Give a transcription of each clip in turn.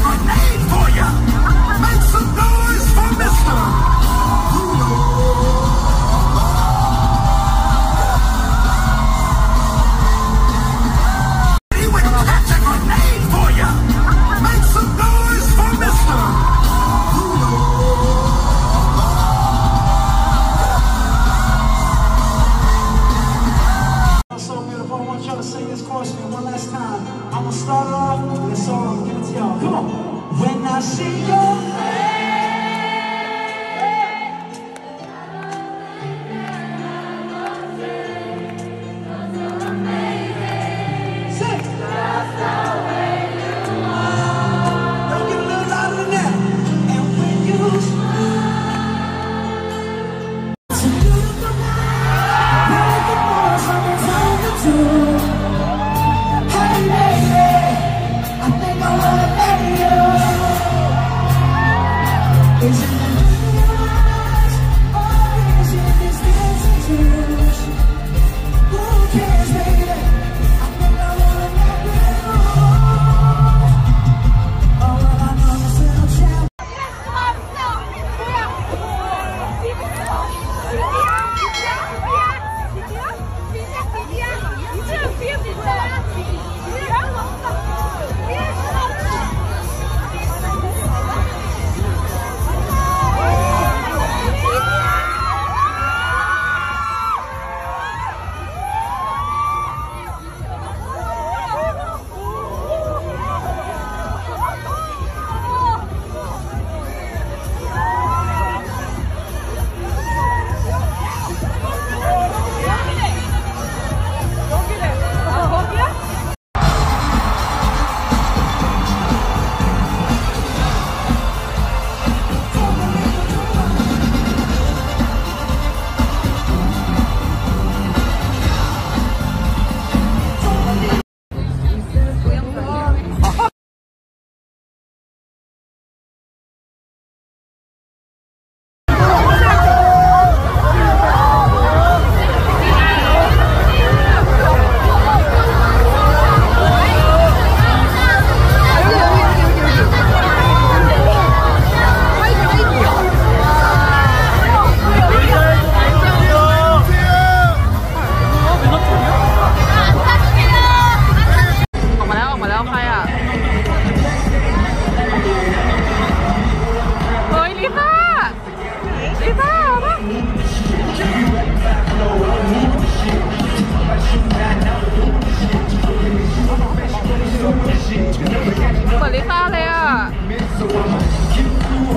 grenade for ya.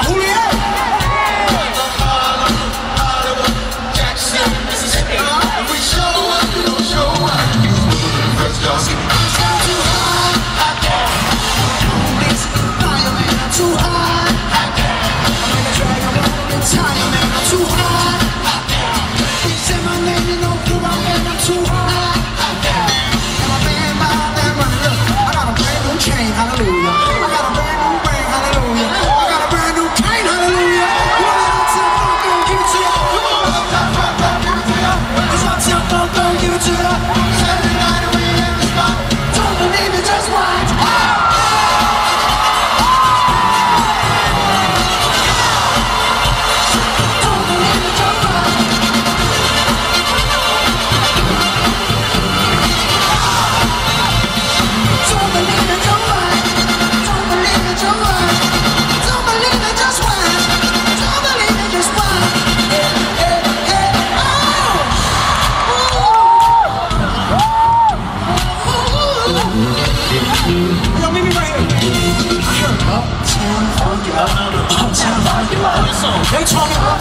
Julio. don't bring you to the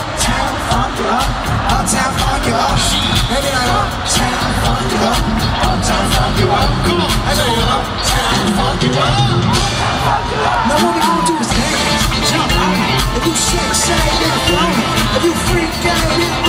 uptown funk it up, uptown funk it up. Maybe like uptown funk it up, uptown funk it up. Cool, I know you uptown funk it up. Now what we gonna do is dance, jump out. If you shake, shake, get flown. If you freak out,